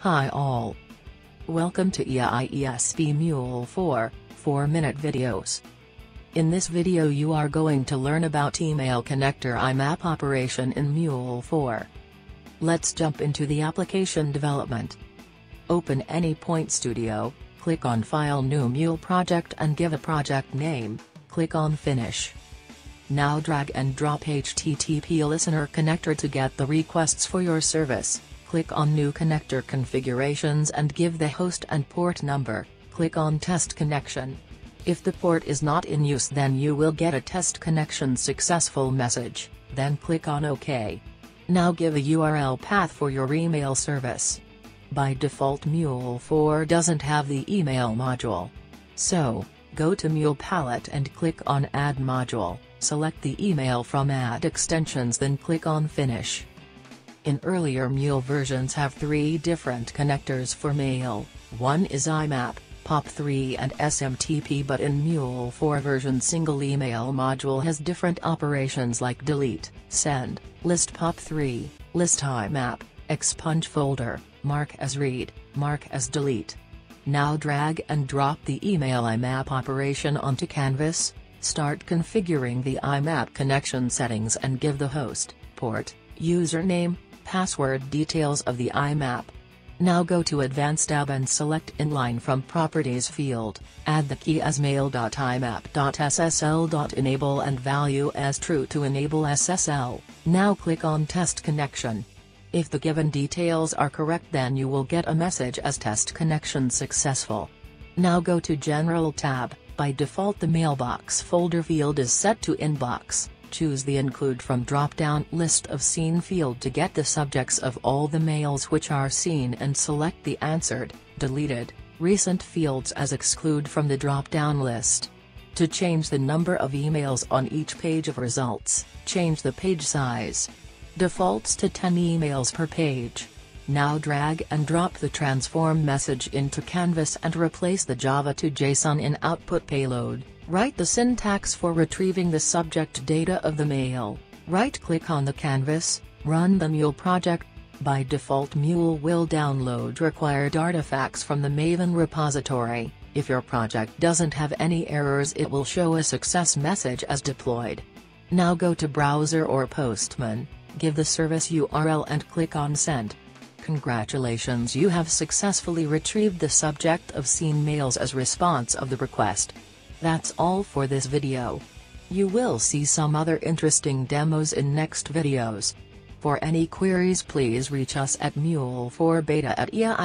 Hi all. Welcome to EAIESB Mule 4, 4-minute videos. In this video you are going to learn about email connector IMAP operation in Mule 4. Let's jump into the application development. Open Anypoint Studio, click on File New Mule Project and give a project name, click on Finish. Now drag and drop HTTP listener connector to get the requests for your service, click on New Connector Configurations and give the host and port number, click on Test Connection. If the port is not in use then you will get a test connection successful message, then click on OK. Now give a URL path for your email service. By default Mule 4 doesn't have the email module. So, go to Mule palette and click on Add module. Select the email from Add Extensions then click on Finish. In earlier Mule versions have three different connectors for mail, one is IMAP, POP3 and SMTP but in Mule 4 version single email module has different operations like delete, send, list POP3, list IMAP, expunge folder, mark as read, mark as delete. Now drag and drop the email IMAP operation onto Canvas, Start configuring the IMAP connection settings and give the host, port, username, password details of the IMAP. Now go to Advanced tab and select Inline from Properties field, add the key as mail.imap.ssl.enable and value as true to enable SSL. Now click on Test Connection. If the given details are correct then you will get a message as test connection successful. Now go to General tab, by default the mailbox folder field is set to inbox, choose the include from drop-down list of seen field to get the subjects of all the mails which are seen and select the answered, deleted, recent fields as exclude from the drop-down list. To change the number of emails on each page of results, change the page size. Defaults to 10 emails per page. Now drag and drop the transform message into Canvas and replace the Java to JSON in output payload. Write the syntax for retrieving the subject data of the mail. Right-click on the canvas, run the Mule project. By default Mule will download required artifacts from the Maven repository. If your project doesn't have any errors it will show a success message as deployed. Now go to Browser or Postman, give the service URL and click on Send. Congratulations you have successfully retrieved the subject of seen mails as response of the request. That's all for this video. You will see some other interesting demos in next videos. For any queries please reach us at mule4beta at eaiesb.com.